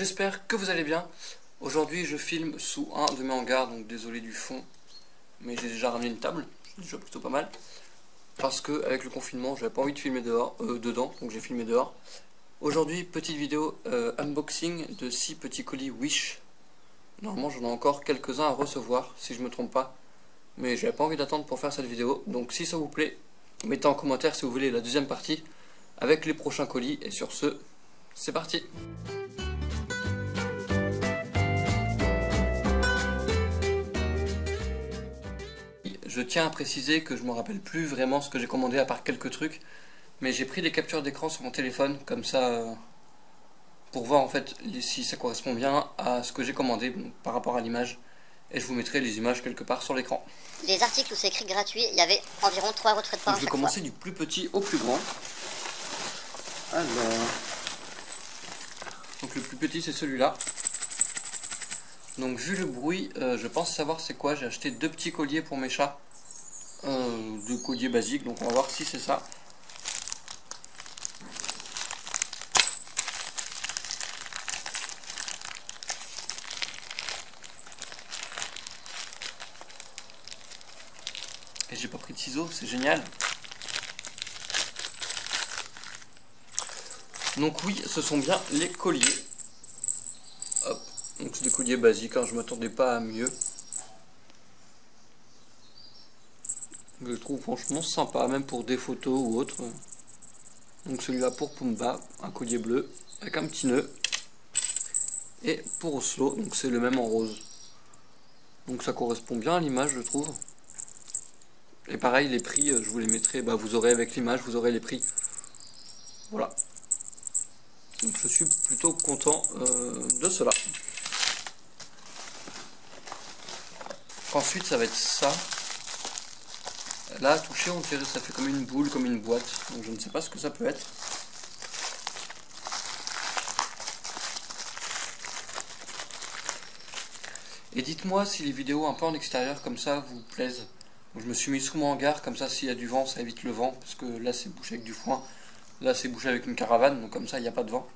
j'espère que vous allez bien. Aujourd'hui je filme sous un de mes hangars, donc désolé du fond, mais j'ai déjà ramené une table, c'est déjà plutôt pas mal. Parce que avec le confinement j'avais pas envie de filmer dehors, euh, dedans, donc j'ai filmé dehors. Aujourd'hui petite vidéo euh, unboxing de 6 petits colis Wish. Normalement j'en ai encore quelques-uns à recevoir si je me trompe pas. Mais j'avais pas envie d'attendre pour faire cette vidéo, donc si ça vous plaît, mettez en commentaire si vous voulez la deuxième partie avec les prochains colis. Et sur ce, c'est parti Je tiens à préciser que je me rappelle plus vraiment ce que j'ai commandé à part quelques trucs, mais j'ai pris des captures d'écran sur mon téléphone, comme ça, euh, pour voir en fait si ça correspond bien à ce que j'ai commandé par rapport à l'image, et je vous mettrai les images quelque part sur l'écran. Les articles où c'est écrit gratuit, il y avait environ 3 euros de frais de port. je vais commencer du plus petit au plus grand. Alors, donc le plus petit c'est celui-là. Donc vu le bruit, euh, je pense savoir c'est quoi. J'ai acheté deux petits colliers pour mes chats. Euh, deux colliers basiques, donc on va voir si c'est ça. Et j'ai pas pris de ciseaux, c'est génial. Donc oui, ce sont bien les colliers. Donc c'est des colliers basiques, hein, je m'attendais pas à mieux. Je le trouve franchement sympa, même pour des photos ou autre. Donc celui-là pour Pumba, un collier bleu avec un petit nœud. Et pour Oslo, donc c'est le même en rose. Donc ça correspond bien à l'image, je trouve. Et pareil, les prix, euh, je vous les mettrai, bah, vous aurez avec l'image, vous aurez les prix. Voilà. Donc je suis plutôt content euh, de cela. Ensuite ça va être ça. Là, toucher, on dirait ça fait comme une boule, comme une boîte. Donc je ne sais pas ce que ça peut être. Et dites-moi si les vidéos un peu en extérieur comme ça vous plaisent. je me suis mis sous mon hangar, comme ça s'il y a du vent, ça évite le vent. Parce que là c'est bouché avec du foin. Là, c'est bouché avec une caravane, donc comme ça, il n'y a pas de vent.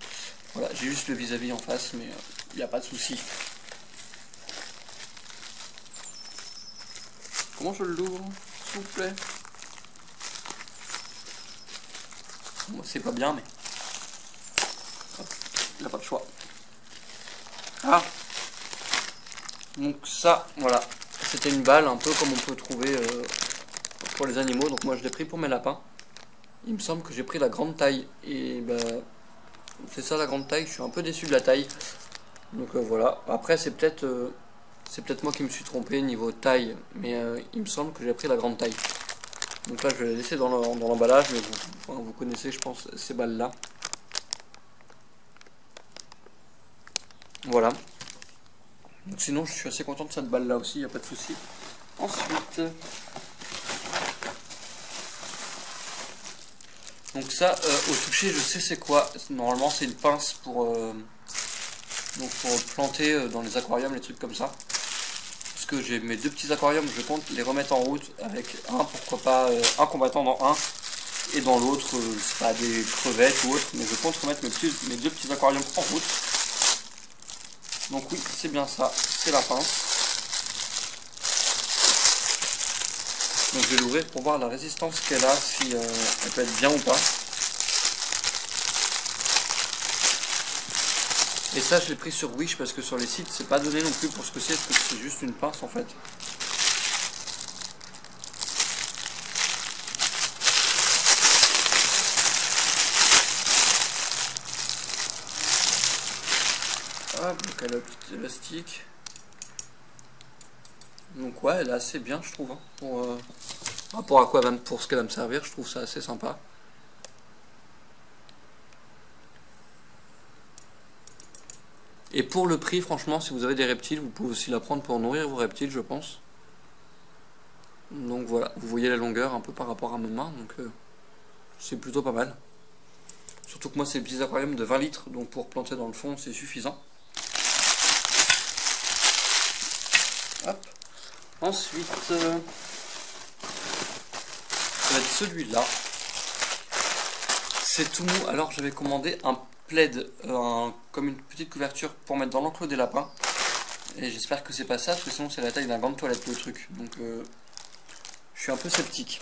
Voilà, j'ai juste le vis-à-vis en face, mais euh, il n'y a pas de souci. Je l'ouvre, s'il vous plaît? C'est pas bien, mais... il n'y a pas de choix. Ah Donc ça, voilà. C'était une balle, un peu comme on peut trouver euh, pour les animaux. Donc moi, je l'ai pris pour mes lapins il me semble que j'ai pris la grande taille. Et bah, c'est ça la grande taille. Je suis un peu déçu de la taille. Donc euh, voilà. Après, c'est peut-être euh, c'est peut-être moi qui me suis trompé niveau taille. Mais euh, il me semble que j'ai pris la grande taille. Donc là, je vais la laisser dans l'emballage. mais vous, vous connaissez, je pense, ces balles-là. Voilà. Donc sinon, je suis assez content de cette balle-là aussi, il n'y a pas de souci. Ensuite, Donc ça, euh, au toucher, je sais c'est quoi. Normalement, c'est une pince pour, euh, donc pour planter dans les aquariums, les trucs comme ça. Parce que j'ai mes deux petits aquariums, je compte les remettre en route avec un, pourquoi pas, un combattant dans un. Et dans l'autre, pas des crevettes ou autre, mais je compte remettre mes, mes deux petits aquariums en route. Donc oui, c'est bien ça, c'est la pince. Donc je vais l'ouvrir pour voir la résistance qu'elle a, si euh, elle peut être bien ou pas. Et ça je l'ai pris sur Wish parce que sur les sites c'est pas donné non plus pour ce que c'est, parce que c'est juste une pince en fait. Hop, donc elle a un petit élastique. Donc ouais, elle est assez bien, je trouve. Hein, pour, euh, rapport à quoi pour ce qu'elle va me servir, je trouve ça assez sympa. Et pour le prix, franchement, si vous avez des reptiles, vous pouvez aussi la prendre pour nourrir vos reptiles, je pense. Donc voilà, vous voyez la longueur un peu par rapport à ma main, donc euh, c'est plutôt pas mal. Surtout que moi, c'est des petits aquariums de 20 litres, donc pour planter dans le fond, c'est suffisant. Hop. Ensuite, euh, ça va être celui-là. C'est tout mou. Alors j'avais commandé un plaid, euh, comme une petite couverture pour mettre dans l'enclos des lapins. Et j'espère que c'est pas ça, parce que sinon c'est la taille d'un gant de toilette le truc. Donc euh, je suis un peu sceptique.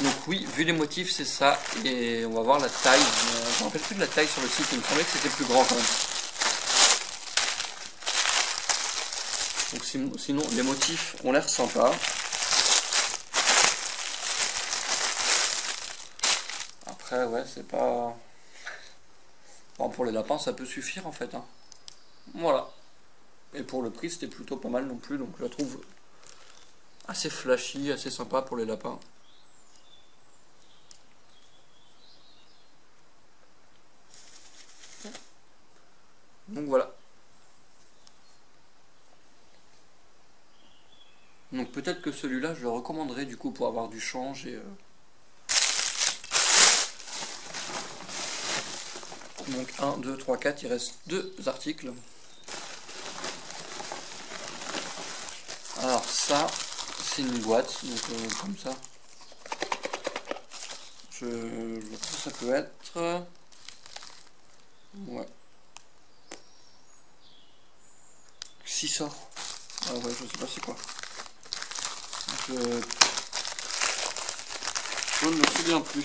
Donc oui, vu les motifs, c'est ça. Et on va voir la taille. Euh, je me rappelle plus de la taille sur le site, il me semblait que c'était plus grand quand même. Donc sinon, les motifs ont l'air sympas. Après, ouais, c'est pas... Bon, pour les lapins, ça peut suffire en fait. Hein. Voilà. Et pour le prix, c'était plutôt pas mal non plus. Donc je la trouve assez flashy, assez sympa pour les lapins. Donc voilà. Donc peut-être que celui-là, je le recommanderais du coup pour avoir du change et... Euh, donc 1, 2, 3, 4, il reste deux articles. Alors ça, c'est une boîte, donc euh, comme ça. Je, je ça peut être. Ouais. sort. Ah ouais, je sais pas c'est quoi. Je... je ne me souviens plus.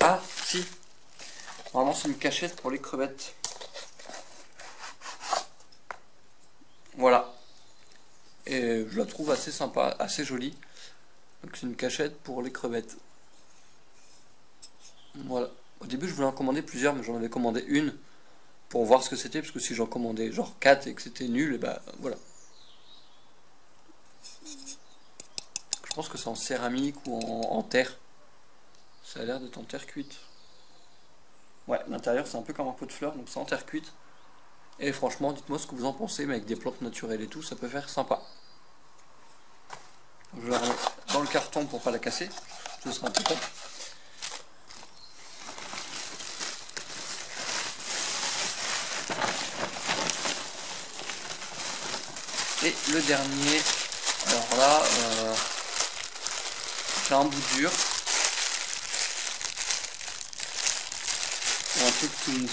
Ah, si. Normalement, c'est une cachette pour les crevettes. Voilà. Et je la trouve assez sympa, assez jolie. Donc c'est une cachette pour les crevettes. Voilà. Au début, je voulais en commander plusieurs, mais j'en avais commandé une pour voir ce que c'était, parce que si j'en commandais genre 4 et que c'était nul, et bah voilà. Je pense que c'est en céramique ou en, terre. Ça a l'air d'être en terre cuite. Ouais, l'intérieur c'est un peu comme un pot de fleurs, donc c'est en terre cuite. Et franchement, dites-moi ce que vous en pensez, mais avec des plantes naturelles et tout, ça peut faire sympa. Je la remets dans le carton pour pas la casser. Ce sera un peu con. Et le dernier, alors là, euh, c'est un bout dur. Un truc tout mou.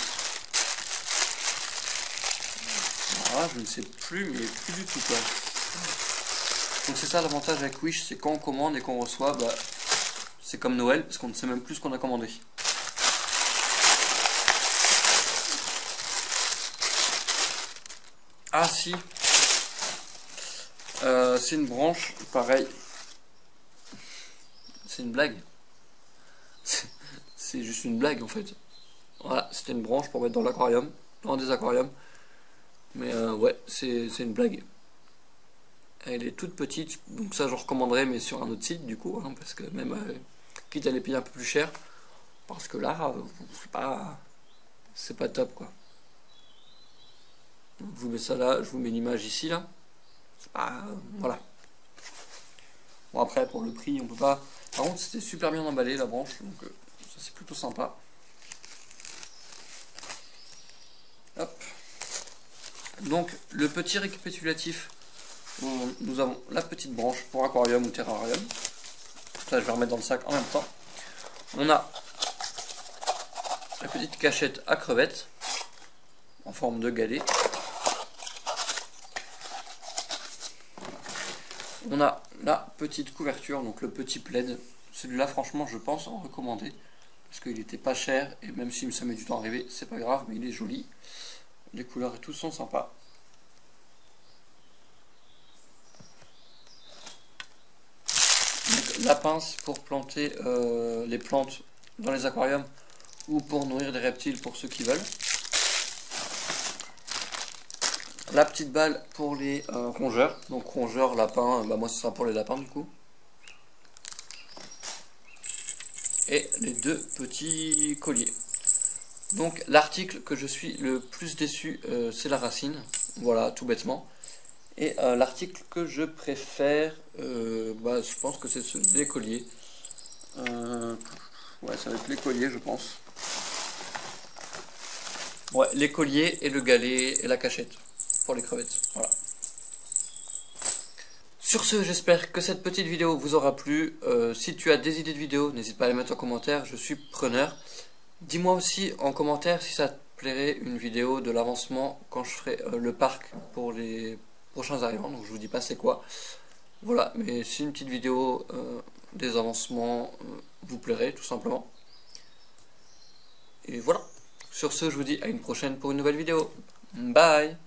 Voilà, je ne sais plus, mais plus du tout quoi. Donc c'est ça l'avantage avec Wish, c'est quand on commande et qu'on reçoit, bah, c'est comme Noël, parce qu'on ne sait même plus ce qu'on a commandé. Ah si, euh, c'est une branche, pareil. C'est une blague. C'est juste une blague en fait. C'était une branche pour mettre dans l'aquarium, dans des aquariums. Mais euh, ouais, c'est une blague. Elle est toute petite, donc ça je recommanderais, mais sur un autre site du coup, hein, parce que même euh, quitte à les payer un peu plus cher, parce que là, c'est pas, c'est pas top quoi. Je vous mets ça là, je vous mets l'image ici là. Ah, voilà. Bon après pour le prix on peut pas. Par contre c'était super bien emballé la branche, donc euh, ça c'est plutôt sympa. Hop. Donc le petit récapitulatif, nous avons la petite branche pour aquarium ou terrarium. Ça je vais remettre dans le sac en même temps. On a la petite cachette à crevettes en forme de galet. On a la petite couverture, donc le petit plaid. Celui-là, franchement, je pense en recommander. Parce qu'il était pas cher, et même si ça met du temps à arriver, c'est pas grave, mais il est joli. Les couleurs et tout sont sympas. la pince pour planter euh, les plantes dans les aquariums ou pour nourrir des reptiles pour ceux qui veulent la petite balle pour les euh, rongeurs. Donc rongeurs, lapins, bah moi ce sera pour les lapins du coup. Et les deux petits colliers. Donc l'article que je suis le plus déçu, euh, c'est la racine. Voilà, tout bêtement. Et euh, l'article que je préfère, bah, je pense que c'est les colliers. ouais, ça va être les colliers, je pense. Ouais, les colliers et le galet et la cachette pour les crevettes. Voilà. Sur ce, j'espère que cette petite vidéo vous aura plu. Euh, si tu as des idées de vidéos, n'hésite pas à les mettre en commentaire, je suis preneur. Dis-moi aussi en commentaire si ça te plairait une vidéo de l'avancement quand je ferai euh, le parc pour les prochains arrivants. Donc je vous dis pas c'est quoi. Voilà, mais si une petite vidéo euh, des avancements vous plairait tout simplement. Et voilà. Sur ce, je vous dis à une prochaine pour une nouvelle vidéo. Bye